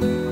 Bye.